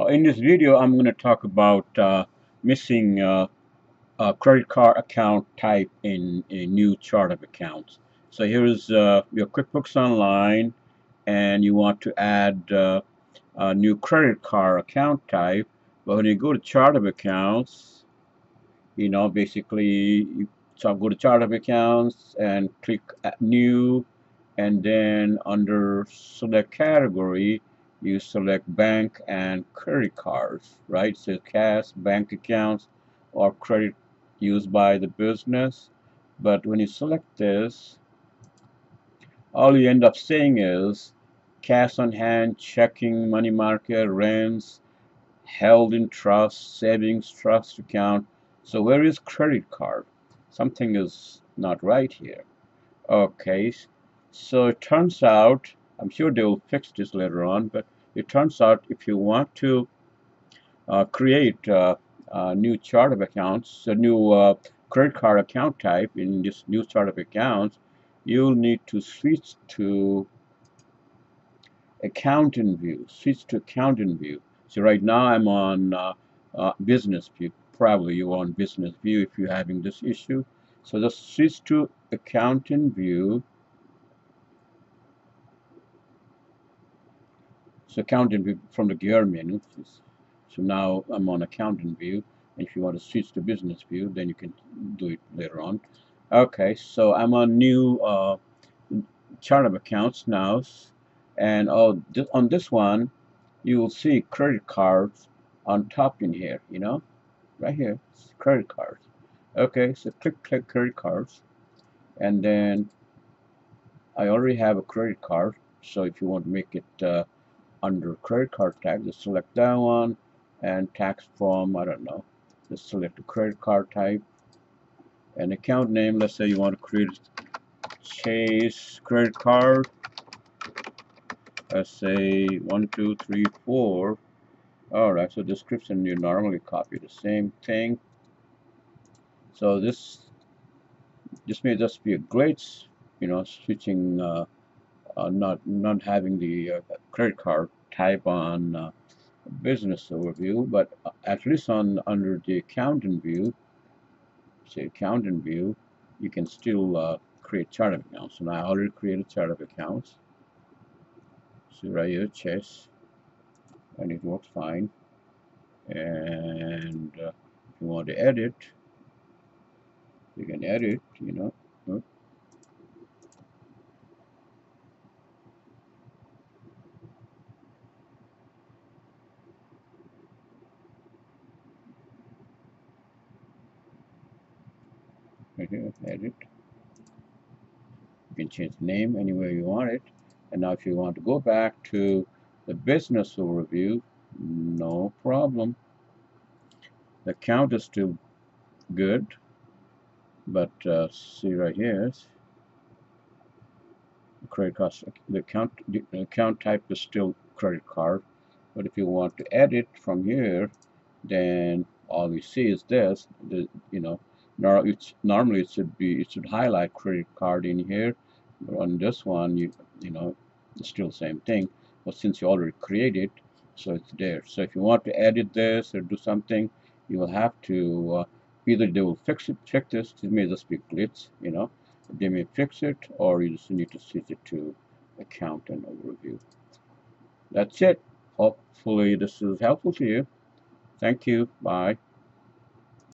Uh, in this video, I'm going to talk about uh, missing uh, credit card account type in a new chart of accounts. So here's uh, your QuickBooks Online, and you want to add uh, a new credit card account type. But when you go to chart of accounts, you know, basically, you so go to chart of accounts and click new, and then under select category, you select bank and credit cards, right? So cash, bank accounts, or credit used by the business. But when you select this, all you end up seeing is cash on hand, checking, money market, rents, held in trust, savings trust account. So where is credit card? Something is not right here. Okay, so it turns out, I'm sure they will fix this later on, but it turns out if you want to uh, create uh, a new chart of accounts, a new uh, credit card account type in this new chart of accounts, you'll need to switch to accounting view. Switch to accounting view. So right now I'm on uh, uh, business view. Probably you're on business view if you're having this issue. So just switch to accounting view So accounting view from the gear menu. So now I'm on accounting view. And if you want to switch to business view, then you can do it later on. Okay, so I'm on new uh, chart of accounts now. And th on this one, you will see credit cards on top in here, you know, right here, credit cards. Okay, so click, click credit cards. And then I already have a credit card. So if you want to make it uh, under credit card tag just select that one and tax form I don't know. Just select a credit card type and account name. Let's say you want to create Chase credit card. Let's say one two three four. Alright so description you normally copy the same thing. So this this may just be a great you know switching uh, not not having the uh, credit card type on uh, business overview but at least on under the accountant view say accountant view you can still uh, create chart of accounts. And I already created chart of accounts. So right here Chase and it works fine. And uh, if you want to edit you can edit you know right here edit you can change the name anywhere you want it. And now if you want to go back to the business overview no problem. The count is still good but uh, see right here credit card the account the account type is still credit card but if you want to edit from here then all we see is this the you know it's normally it should be it should highlight credit card in here but on this one you you know it's still the same thing but since you already created so it's there. So if you want to edit this or do something you will have to uh, either they will fix it check this it may just be glitch you know they may fix it or you just need to switch it to account and overview. That's it. Hopefully this is helpful to you. Thank you. Bye